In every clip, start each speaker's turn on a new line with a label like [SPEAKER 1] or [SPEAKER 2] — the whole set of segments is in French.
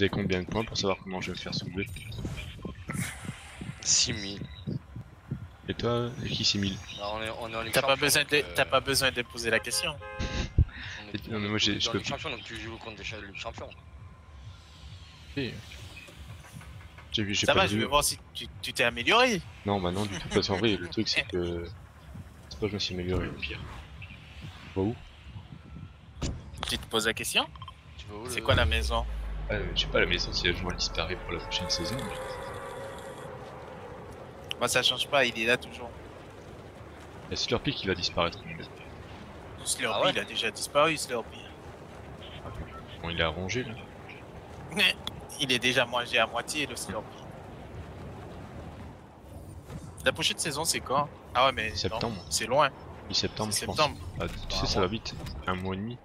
[SPEAKER 1] Vous avez combien de points pour savoir comment je vais me faire soulever
[SPEAKER 2] 6000.
[SPEAKER 1] Et toi, et qui 6000
[SPEAKER 2] Alors on est, on est en Ligue
[SPEAKER 3] T'as pas, besoin de...
[SPEAKER 2] euh,
[SPEAKER 3] t'as pas besoin de poser la question.
[SPEAKER 2] on est-
[SPEAKER 1] Non,
[SPEAKER 2] on
[SPEAKER 1] mais moi, j'ai- je peux plus.
[SPEAKER 2] Champion, donc tu joues contre Ligue Champion.
[SPEAKER 1] J'ai vu, j'ai
[SPEAKER 3] Ça
[SPEAKER 1] pas
[SPEAKER 3] va, je vais voir si tu tu t'es amélioré.
[SPEAKER 1] Non, bah non, du tout. Parce qu'en vrai, le truc c'est que. C'est pas que je me suis amélioré, le pire. Bah où?
[SPEAKER 3] Tu te poses la question?
[SPEAKER 2] Tu
[SPEAKER 3] C'est
[SPEAKER 2] le-
[SPEAKER 3] quoi la maison?
[SPEAKER 1] Je sais pas, la maison, si elle joue disparaît pour la prochaine saison.
[SPEAKER 3] Moi ça change pas, il est là toujours.
[SPEAKER 1] Il y a Slurpee qui va disparaître.
[SPEAKER 3] Slurpee
[SPEAKER 2] Ah ouais
[SPEAKER 3] il a déjà disparu Slurpee.
[SPEAKER 1] Bon, il est arrangé là.
[SPEAKER 3] Il est déjà mangé à moitié le Slurpee. La prochaine saison c'est quand? Ah ouais mais
[SPEAKER 1] Septembre.
[SPEAKER 3] c'est loin.
[SPEAKER 1] Je pense.
[SPEAKER 3] septembre.
[SPEAKER 1] Ah, tu sais, ça va vite. Un mois et demi.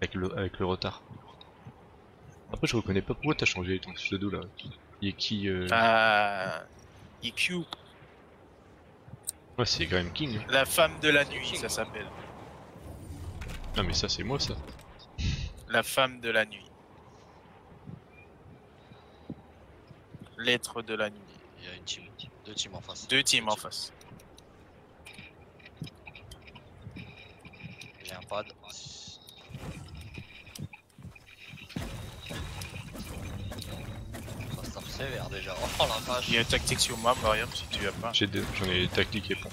[SPEAKER 1] Avec le, avec le retard. Après, je reconnais pas pourquoi t'as changé ton pseudo là. Il est qui euh...
[SPEAKER 3] Ah, EQ,
[SPEAKER 1] Ouais, c'est quand même King. hein.
[SPEAKER 3] la femme de la nuit ça s'appelle.
[SPEAKER 1] Ah, mais ça, c'est moi ça.
[SPEAKER 3] La femme de la nuit. L'être de la nuit.
[SPEAKER 2] Il y a une team, deux teams en face.
[SPEAKER 3] Deux teams en face.
[SPEAKER 2] J'ai un pad. Ça se tape sévère déjà. Oh la vache.
[SPEAKER 3] Il y a une tactique sur moi, Mariam, si tu as pas.
[SPEAKER 1] J'ai deux, j'en ai tactique et pompe.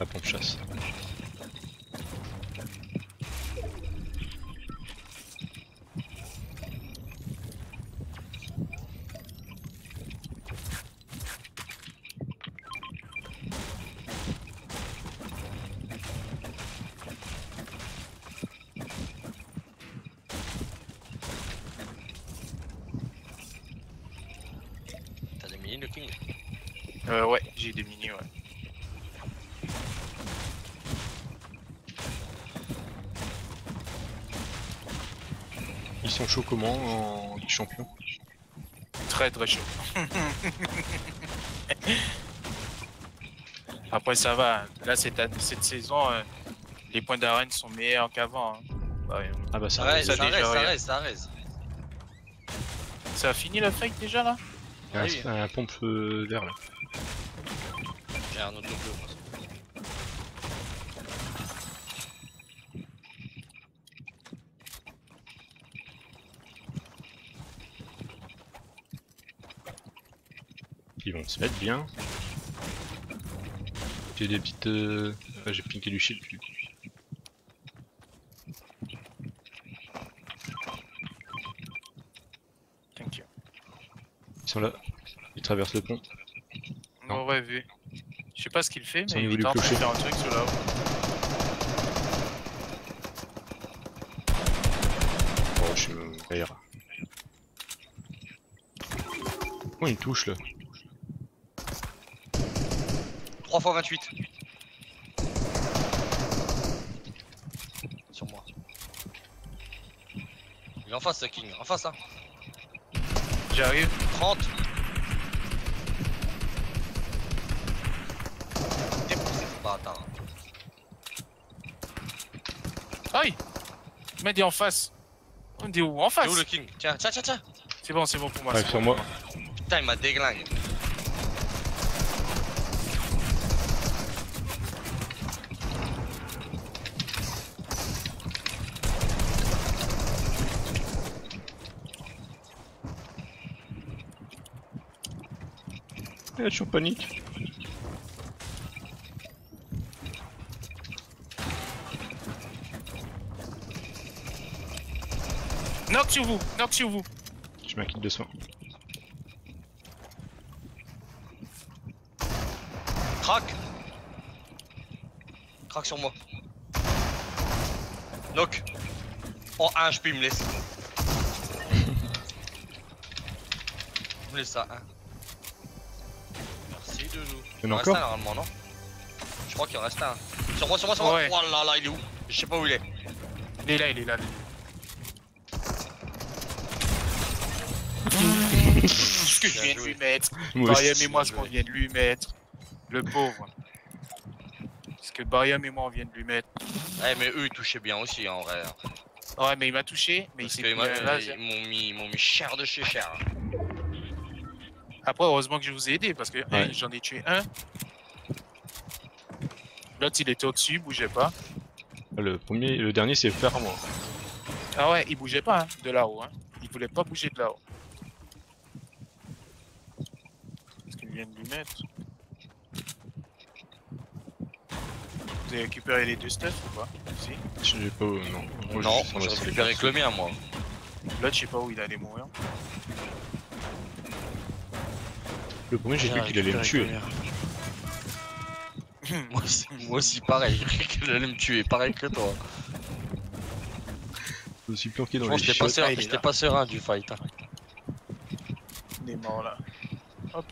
[SPEAKER 1] La pompe chasse.
[SPEAKER 2] Le king
[SPEAKER 3] Euh, ouais, j'ai des mini, ouais.
[SPEAKER 1] Ils sont chauds comment en Ligue Champion?
[SPEAKER 3] Très très chaud. Après, ça va. Là, cette, année- cette saison, euh, les points d'arène sont meilleurs qu'avant. hein. Ouais,
[SPEAKER 1] Ah bah ça,
[SPEAKER 2] Ça reste,
[SPEAKER 3] ça
[SPEAKER 2] ça
[SPEAKER 3] déjà,
[SPEAKER 2] reste, ça reste, ça reste.
[SPEAKER 3] ça a fini le fight déjà là?
[SPEAKER 1] Un,
[SPEAKER 2] oui.
[SPEAKER 1] un pompe euh, vert là.
[SPEAKER 2] J'ai un autre double.
[SPEAKER 1] Ils vont se mettre bien. J'ai des petites... Euh... ah, j'ai pinké du shield. du coup. Ils sont là. Ils traversent le pont. Non.
[SPEAKER 3] Ouais, vu. Je sais pas ce qu'il fait, mais il est en train de
[SPEAKER 1] clocher.
[SPEAKER 3] faire un truc sur là
[SPEAKER 1] Oh, je suis meilleur. Oh, il touche là.
[SPEAKER 2] 3 x 28. Sur moi. Il est en face, ce king. En face, hein.
[SPEAKER 3] J'arrive.
[SPEAKER 2] 30. Bah, attends.
[SPEAKER 3] Aïe Il m'a dit en face. On dit où? En
[SPEAKER 2] C'est
[SPEAKER 3] face
[SPEAKER 2] où le king? Tiens, tiens, tiens, tiens.
[SPEAKER 3] C'est bon, c'est bon pour moi.
[SPEAKER 1] Ouais, sur
[SPEAKER 3] bon
[SPEAKER 1] moi.
[SPEAKER 2] Putain, il m'a déglingué.
[SPEAKER 1] Je suis en panique.
[SPEAKER 3] Nord sur vous, knock sur vous.
[SPEAKER 1] Je m'inquiète de soin.
[SPEAKER 2] Crac Crac sur moi. Knock. En un, je puis me laisse. me laisse à hein
[SPEAKER 1] il y en a
[SPEAKER 2] reste
[SPEAKER 1] encore
[SPEAKER 2] un normalement, non Je crois qu'il en reste un. Sur moi, sur moi, sur moi.
[SPEAKER 3] Ouais.
[SPEAKER 2] Oh là là, il est où Je sais pas où il est.
[SPEAKER 3] Il est là, il est là. Ce que je viens de lui mettre. Barium et moi, ce qu'on vient de lui mettre. Le pauvre. Ce que Barium et moi, on vient de lui mettre.
[SPEAKER 2] Eh, mais eux, ils touchaient bien aussi, en vrai.
[SPEAKER 3] Ouais, mais il m'a touché, mais
[SPEAKER 2] Parce
[SPEAKER 3] il s'est mis
[SPEAKER 2] ils m'ont mis, ils m'ont mis cher de chez cher.
[SPEAKER 3] Après, heureusement que je vous ai aidé parce que
[SPEAKER 1] Ouais.
[SPEAKER 3] j'en ai tué un. L'autre, il était au-dessus, il bougeait pas.
[SPEAKER 1] Le premier, le dernier c'est faire moi.
[SPEAKER 3] Ah ouais, il bougeait pas hein, de là-haut. Hein. Il voulait pas bouger de là-haut. Qu'est-ce qu'il vient de lui mettre? Vous avez récupéré les deux stuff ou pas? Si.
[SPEAKER 1] J'ai pas, euh, non. Moi,
[SPEAKER 2] non,
[SPEAKER 1] je-
[SPEAKER 2] j'ai récupéré que le mien, moi.
[SPEAKER 3] L'autre, je sais pas où il allait mourir.
[SPEAKER 1] Le premier j'ai cru qu'il allait me tuer.
[SPEAKER 2] moi, aussi, moi aussi, pareil, j'ai cru qu'il allait me tuer, pareil que toi.
[SPEAKER 1] Je me suis planqué dans les
[SPEAKER 2] j'étais pas,
[SPEAKER 1] chiottes.
[SPEAKER 3] Ah, est
[SPEAKER 2] j'étais
[SPEAKER 3] là.
[SPEAKER 2] pas serein du fight. hein.
[SPEAKER 3] Il est mort là.
[SPEAKER 2] En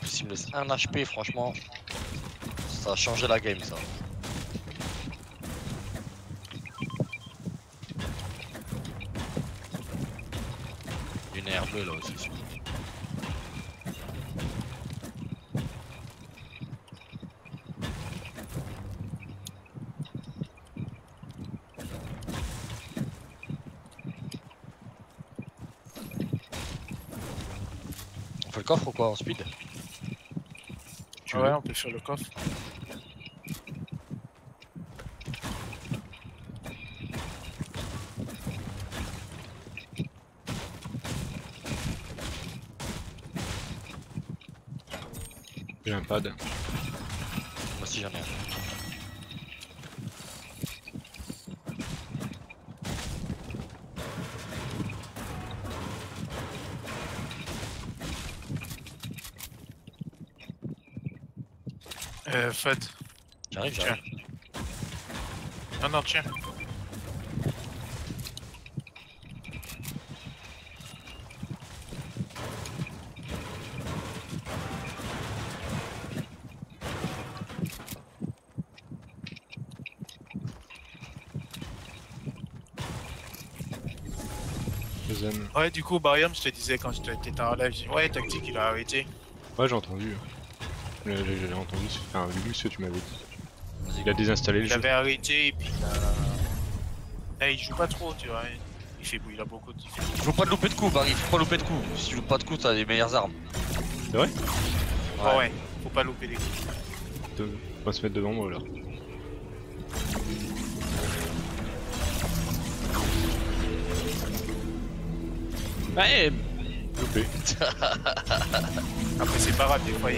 [SPEAKER 2] plus, il me laisse un HP, franchement. Ça a changé la game, ça. Une bleue là aussi. Coffre ou quoi en speed
[SPEAKER 1] Tu
[SPEAKER 3] ouais,
[SPEAKER 1] veux
[SPEAKER 3] on peut faire le coffre.
[SPEAKER 1] J'ai un pad.
[SPEAKER 2] Moi aussi j'en ai un.
[SPEAKER 3] Euh, Fud.
[SPEAKER 2] J'arrive,
[SPEAKER 3] Tiens.
[SPEAKER 2] j'arrive.
[SPEAKER 3] Non, non, tiens. Ouais, du coup, Barium, je te disais quand je t'étais en live, j'ai dit, ouais, tactique, il a arrêté.
[SPEAKER 1] Ouais j'ai entendu. J'ai entendu, enfin lu ce que tu m'avais dit. Il a désinstallé le
[SPEAKER 3] Il
[SPEAKER 1] jeu.
[SPEAKER 3] avait arrêté et puis il a... Eh, il joue pas trop, tu vois. Il fait il a beaucoup de... il
[SPEAKER 2] Faut pas te louper de coups, Barry, faut pas louper de coups. Si tu loupes pas de coups, t'as les meilleures armes.
[SPEAKER 1] C'est vrai
[SPEAKER 3] Ouais. ouais, faut pas louper les coups.
[SPEAKER 1] De- On va se mettre devant moi là. Ouais Loupé.
[SPEAKER 3] Après, c'est pas grave, des fois,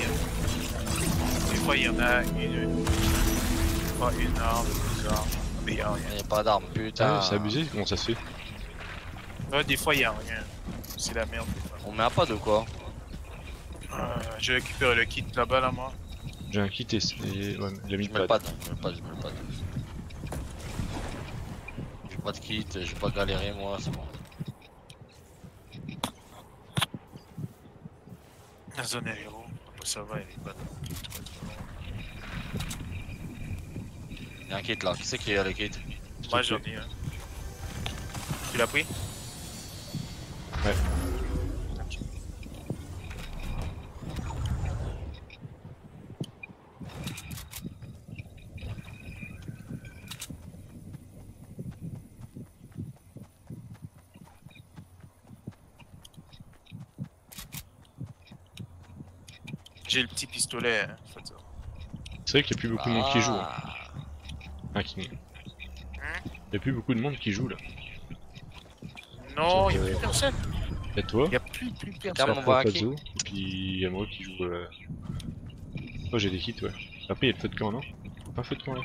[SPEAKER 3] fois, il y en a une... Des fois, une arme, deux armes. Mais il y a rien.
[SPEAKER 2] Il y a pas d'armes, putain.
[SPEAKER 1] Ah, c'est abusé, comment ça se fait
[SPEAKER 3] Ouais, des fois, il y a rien. C'est la merde, des fois.
[SPEAKER 2] On met un pas de quoi
[SPEAKER 3] Euh, je récupère le kit là-bas, là, moi.
[SPEAKER 1] J'ai un kit et c'est... Ouais, il a mis
[SPEAKER 2] Je
[SPEAKER 1] le pad.
[SPEAKER 2] je mets le pad, je mets le pad. J'ai pas de kit, j'ai pas galéré moi, c'est bon.
[SPEAKER 3] La zone est héros. Après, ça va, elle est pas...
[SPEAKER 2] Il y a un kit là, qui c'est qui a le kit?
[SPEAKER 3] Moi, j'en ai un. Tu l'as pris?
[SPEAKER 1] Ouais.
[SPEAKER 3] J'ai le petit pistolet. Hein, faut dire.
[SPEAKER 1] C'est vrai qu'il y a plus beaucoup de monde qui joue. hein. Qui... Il y a plus beaucoup de monde qui joue là.
[SPEAKER 3] Non, il
[SPEAKER 1] Euh,
[SPEAKER 3] a plus personne.
[SPEAKER 1] Y'a toi,
[SPEAKER 3] Il a plus, plus personne.
[SPEAKER 2] On
[SPEAKER 1] Pazzo, et puis y'a moi qui joue. Euh... Oh, j'ai des kits, ouais. Après, y'a le feu de camp, non Y'a Pas un feu de camp là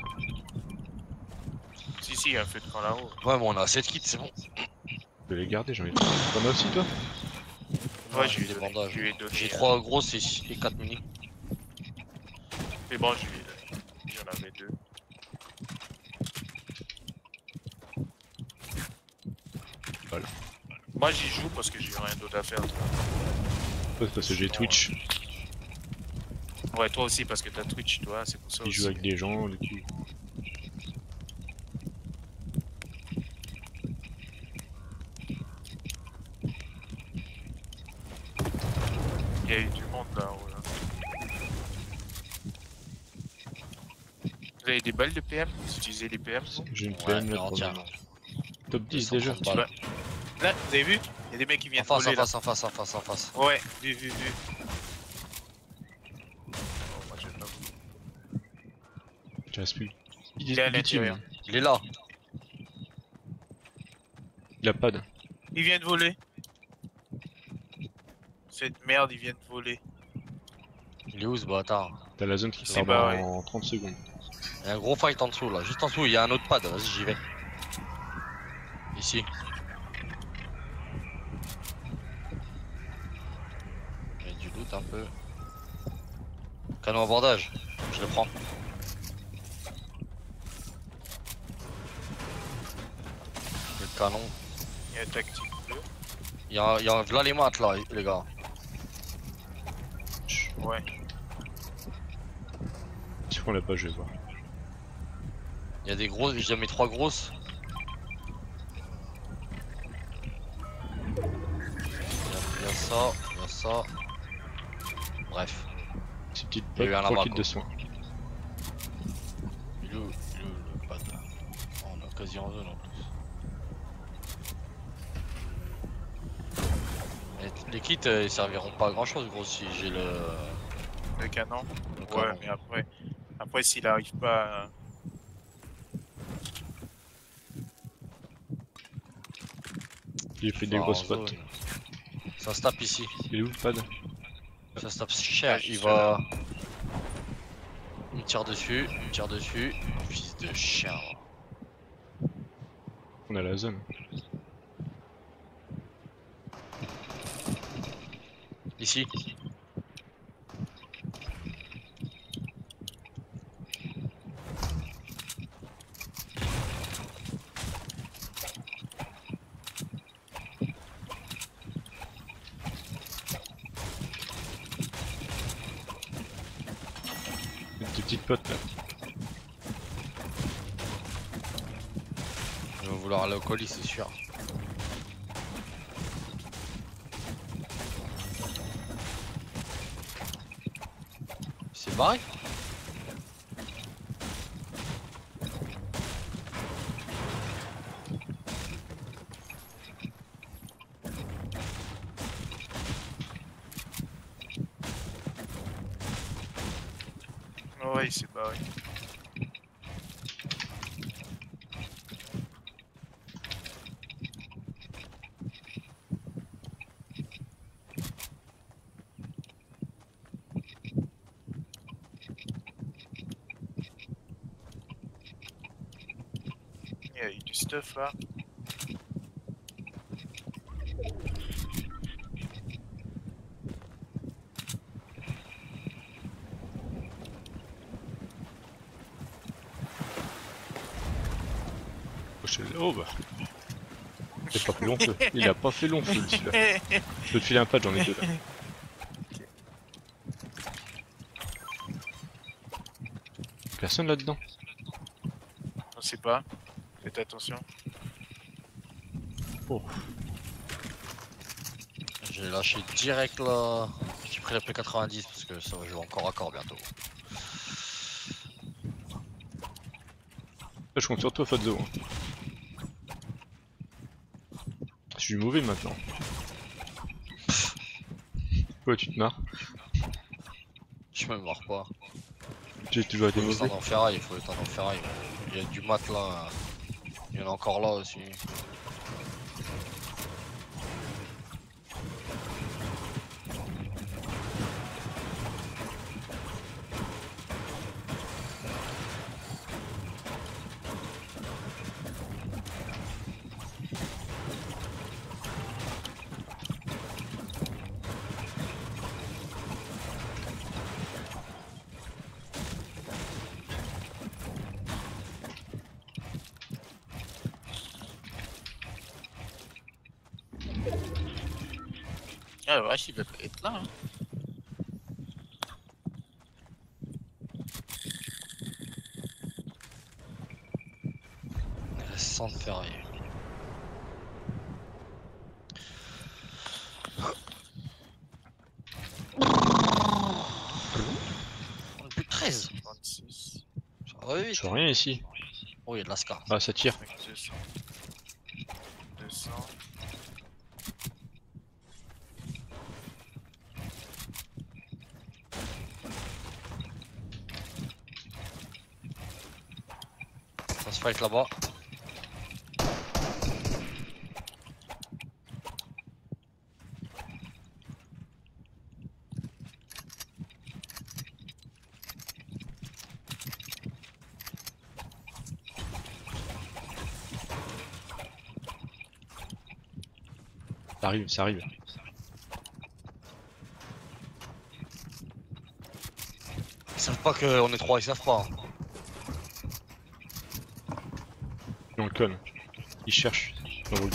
[SPEAKER 3] Si, si, il y a un feu de camp là-haut.
[SPEAKER 2] Ouais, mais on a 7 kits, c'est bon.
[SPEAKER 1] Je vais les garder, j'en ai. T'en as aussi toi
[SPEAKER 3] Ouais, je lui ai
[SPEAKER 2] des bandages. J'ai
[SPEAKER 3] euh,
[SPEAKER 2] 3 grosses et et 4 mini.
[SPEAKER 3] Mais bon, je lui ai donné. J'en avais deux.
[SPEAKER 1] Voilà.
[SPEAKER 3] Moi, j'y joue parce que j'ai rien d'autre à faire.
[SPEAKER 1] Ouais, c'est parce que j'ai Twitch.
[SPEAKER 3] Ouais, toi aussi parce que t'as Twitch, toi, c'est pour ça
[SPEAKER 1] Il joue avec des gens, du coup.
[SPEAKER 3] Il y a eu du monde là-haut. Là. Vous avez des balles de PM Vous utilisez les PM
[SPEAKER 1] J'ai une
[SPEAKER 2] Ouais,
[SPEAKER 1] PM là le moment. Top 10 déjà.
[SPEAKER 2] 130 balles.
[SPEAKER 3] Là, vous avez vu Il y a des mecs qui
[SPEAKER 2] En
[SPEAKER 3] viennent
[SPEAKER 2] face, en
[SPEAKER 3] voler là.
[SPEAKER 2] face, en face, en face, en face.
[SPEAKER 3] Ouais, vu, vu, vu. Oh,
[SPEAKER 1] Tu restes plus.
[SPEAKER 3] Il est à l'intérieur.
[SPEAKER 2] Il est là.
[SPEAKER 1] Il a pas de.
[SPEAKER 3] Ils viennent voler. Cette merde, ils viennent voler.
[SPEAKER 2] Il est où ce bâtard?
[SPEAKER 1] T'as la zone qui
[SPEAKER 3] C'est
[SPEAKER 1] sort
[SPEAKER 3] barré.
[SPEAKER 1] dans 30 secondes.
[SPEAKER 2] Il y a un gros fight en dessous là, juste en dessous, il y a un autre pad, vas-y j'y vais. Ici. Un peu. Canon à bordage, je le prends. Le canon.
[SPEAKER 3] Il y a un tactique bleu.
[SPEAKER 2] Il y a, il y a là les maths là les gars.
[SPEAKER 3] Ouais.
[SPEAKER 1] Si on l'a pas, je vais voir.
[SPEAKER 2] Il y a des grosses, j'ai mis trois grosses. Il y a- il y a ça, il y a ça. Bref.
[SPEAKER 1] Ces petites potes,
[SPEAKER 2] un
[SPEAKER 1] 3
[SPEAKER 2] là-bas,
[SPEAKER 1] kits
[SPEAKER 2] quoi.
[SPEAKER 1] de soins.
[SPEAKER 2] Il est où, il est où le pad là Oh, On est quasi en zone en plus. Et les kits euh, ils serviront pas à grand chose gros si j'ai le,
[SPEAKER 3] Le canon.
[SPEAKER 2] le
[SPEAKER 3] Ouais,
[SPEAKER 2] canon.
[SPEAKER 3] mais après. Après, s'il arrive pas à.
[SPEAKER 1] J'ai fait des grosses
[SPEAKER 2] zone. Ça se tape ici.
[SPEAKER 1] Il est où le pad?
[SPEAKER 2] Ça se tape cher. Il va. Il tire dessus, il tire dessus. Fils de chien.
[SPEAKER 1] On a la zone.
[SPEAKER 2] Ici.
[SPEAKER 1] Des petites potes là.
[SPEAKER 2] Aller au colis, c'est sûr. C'est barré
[SPEAKER 3] Ouais, il s'est barré. A stuff là.
[SPEAKER 1] Oh, Oh bah. C'est pas fait long feu. Il a pas fait long feu celui-là. Je peux te filer un pad, j'en ai deux là. Personne là-dedans?
[SPEAKER 3] On sait pas. Faites attention.
[SPEAKER 2] J'ai lâché direct là. J'ai pris la P90 parce que ça va jouer encore à corps bientôt.
[SPEAKER 1] Là, je compte sur toi, hein. Je suis mauvais maintenant. Ouais, tu te marres?
[SPEAKER 2] Je me marre pas.
[SPEAKER 1] J'ai toujours été
[SPEAKER 2] Il faut
[SPEAKER 1] mauvais.
[SPEAKER 2] éteindre en ferraille, il faut éteindre en ferraille. Il y a du mat là. Il y en a encore là aussi.
[SPEAKER 3] Ah, ouais, il va pas être là. Hein.
[SPEAKER 2] Il reste 100 de ferraille. On est plus de 13.
[SPEAKER 3] 26.
[SPEAKER 2] Ça Ouais,
[SPEAKER 1] Je
[SPEAKER 2] vite.
[SPEAKER 1] vois rien ici.
[SPEAKER 2] Oh, il y a de la scar.
[SPEAKER 1] Ah, ça tire.
[SPEAKER 2] Ça se fight là-bas.
[SPEAKER 1] Ça arrive, ça arrive.
[SPEAKER 2] Ils savent pas qu'on est trois, ils savent pas. hein.
[SPEAKER 1] On le conne. Il cherche. Va le.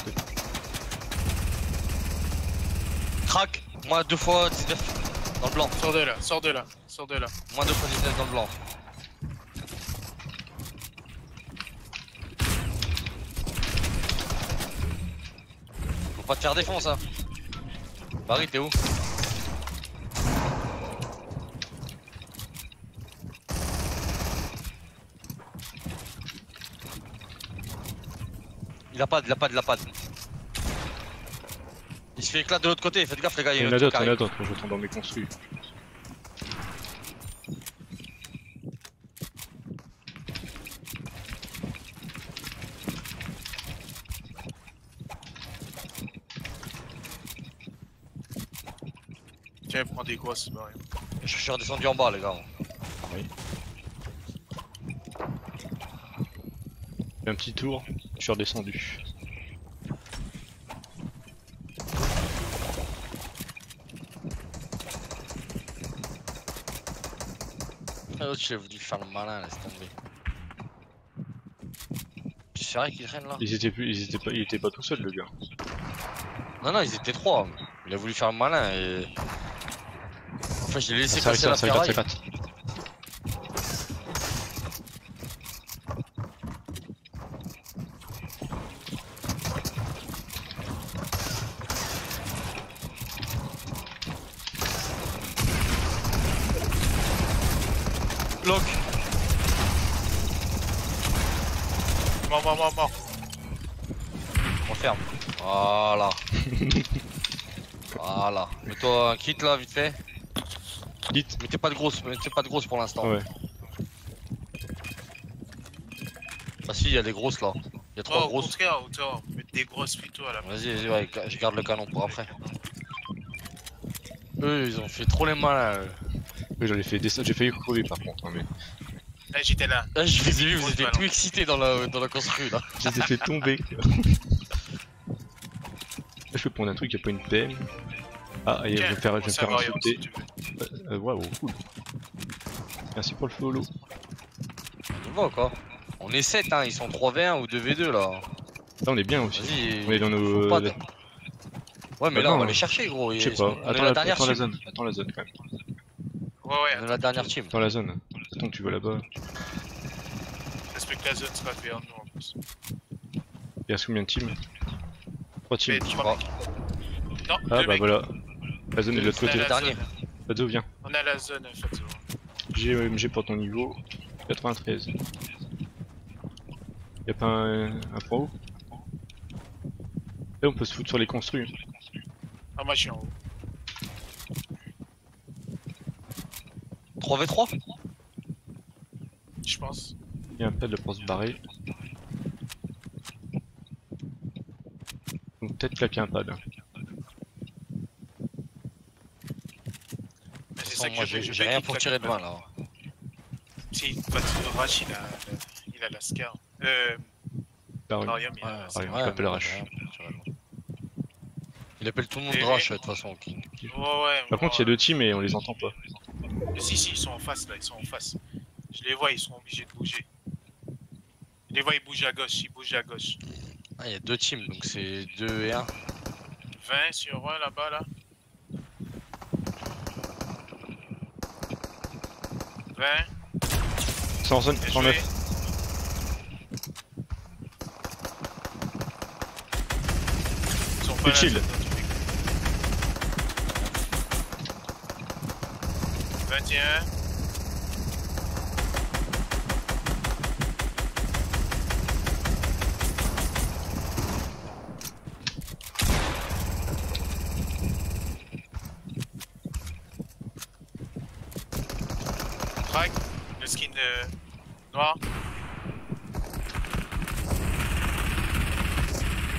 [SPEAKER 2] Crac Moins deux fois 19 dans le blanc.
[SPEAKER 3] Sors de là, sors de là, sors de là.
[SPEAKER 2] Moins deux fois 19 dans le blanc. Faut pas te faire défonce hein. Barry t'es où? Il a pas de, il a pas de, il a pas de. Il se fait éclate de l'autre côté, faites gaffe les gars,
[SPEAKER 1] Il y en a d'autres, il y en a d'autres. Je tombe dans mes construits.
[SPEAKER 3] Tiens, prends des grosses, c'est pareil.
[SPEAKER 2] Je suis redescendu en bas les gars.
[SPEAKER 1] Fais un petit tour. Je suis redescendu.
[SPEAKER 2] Ah, L'autre j'ai voulu faire le malin, laisse tomber. C'est vrai qu'ils traînent là
[SPEAKER 1] Ils étaient plus, ils étaient pas, il était pas tout seul le gars.
[SPEAKER 2] Non, non, ils étaient trois. Il a voulu faire le malin et. Enfin, je l'ai laissé passer la ferraille.
[SPEAKER 1] gratte.
[SPEAKER 2] Lock
[SPEAKER 3] Mort, mort, mort, mort.
[SPEAKER 2] On ferme. Voilà. voilà. Mets-toi un kit là, vite fait.
[SPEAKER 1] Vite.
[SPEAKER 2] Mettez pas de grosses, mettez pas de grosses pour l'instant.
[SPEAKER 1] Ouais.
[SPEAKER 2] Ah si, il y a des grosses là. Il y a trois
[SPEAKER 3] Oh, au
[SPEAKER 2] grosses.
[SPEAKER 3] contraire, autant mettre des grosses plutôt à la
[SPEAKER 2] Vas-y, vas-y, ouais, je garde le canon pour après. Eux, ils ont fait trop les malins. eux.
[SPEAKER 1] Oui, j'en ai fait des, j'ai failli crever par contre, hein, mais
[SPEAKER 3] Là, j'étais là.
[SPEAKER 2] Ah, je vous ai vu, vous
[SPEAKER 3] Grosse
[SPEAKER 2] étiez tout excités dans la, dans la construit là.
[SPEAKER 1] je les ai fait tomber. Là, je peux prendre un truc, il y a pas une PM. Ah, et je vais faire, je vais faire un
[SPEAKER 3] tu veux.
[SPEAKER 1] Euh, Waouh, cool. Merci pour le follow.
[SPEAKER 2] On y va quoi On est 7 hein, ils sont 3v1 ou 2v2 là.
[SPEAKER 1] Là, on est bien aussi.
[SPEAKER 2] Vas-y.
[SPEAKER 1] On est dans nos.
[SPEAKER 2] pas de- Ouais, mais
[SPEAKER 1] Bah
[SPEAKER 2] là
[SPEAKER 1] non,
[SPEAKER 2] on va
[SPEAKER 1] hein.
[SPEAKER 2] les chercher gros.
[SPEAKER 1] Je sais pas. Attends
[SPEAKER 2] la
[SPEAKER 1] la,
[SPEAKER 2] dernière
[SPEAKER 1] attends la
[SPEAKER 2] team.
[SPEAKER 1] zone. Attends la zone quand même.
[SPEAKER 3] Ouais, ouais,
[SPEAKER 2] On est la dernière team.
[SPEAKER 1] Attends la zone. Attends que tu vas là-bas.
[SPEAKER 3] respecte la zone sera vers nous en plus.
[SPEAKER 1] Il y a combien de teams? 3 teams.
[SPEAKER 3] Non,
[SPEAKER 1] Ah bah
[SPEAKER 3] mecs.
[SPEAKER 1] voilà. La zone est de l'autre
[SPEAKER 3] On a
[SPEAKER 1] côté.
[SPEAKER 3] la
[SPEAKER 2] Dernier.
[SPEAKER 3] zone.
[SPEAKER 1] Fado, viens.
[SPEAKER 3] On a la zone, Fadzo.
[SPEAKER 1] J'ai OMG pour ton niveau. 93. Y'a pas un, un point haut Là on peut se foutre sur les construits.
[SPEAKER 3] Ah, moi, je suis en haut.
[SPEAKER 2] 3v3
[SPEAKER 3] Je pense.
[SPEAKER 1] Il y a un pad pour se barrer. Donc peut-être claquer un pad.
[SPEAKER 2] Moi j'ai rien pour tirer de
[SPEAKER 3] pas.
[SPEAKER 2] main là.
[SPEAKER 3] Si, Fadzo Rush, il a, il a la scar. Euh, il a la
[SPEAKER 1] ouais,
[SPEAKER 3] scar.
[SPEAKER 1] on l'appelle
[SPEAKER 2] moi,
[SPEAKER 1] Rush.
[SPEAKER 2] Il appelle tout le monde Rush de toute façon. King.
[SPEAKER 3] Ouais, ouais.
[SPEAKER 1] Par contre il y a deux teams et on les entend pas.
[SPEAKER 3] Mais Si, si, ils sont en face là, ils sont en face. Je les vois, ils sont obligés de bouger. Je les vois, ils bougent à gauche, ils bougent à gauche.
[SPEAKER 2] Ah, il y a deux teams donc c'est 2 et 1.
[SPEAKER 3] 20 sur 1 là-bas là. 20,
[SPEAKER 1] 100 zone,
[SPEAKER 3] bien
[SPEAKER 1] 109.
[SPEAKER 3] joué. Ils sont pas là,
[SPEAKER 1] Utile.
[SPEAKER 3] dans tous les cas. 21. skin euh, noir.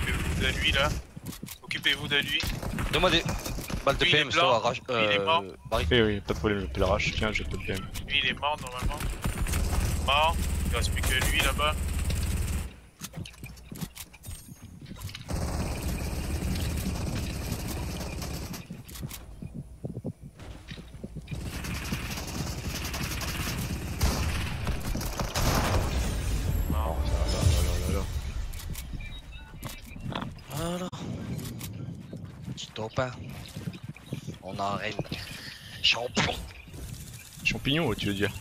[SPEAKER 3] Occupez-vous de lui là. Occupez-vous de lui.
[SPEAKER 2] Donne-moi des balles de
[SPEAKER 3] Lui, il est
[SPEAKER 2] PM, ça.
[SPEAKER 3] Lui, il est
[SPEAKER 2] Euh.
[SPEAKER 3] mort.
[SPEAKER 1] Oui, oui, pas de problème, je peux le rage. Tiens, j'ai pas de PM.
[SPEAKER 3] Lui il est mort normalement. Mort. Il reste plus que lui là-bas.
[SPEAKER 2] Petit topin. On arène. Champion.
[SPEAKER 1] Champignon, tu veux dire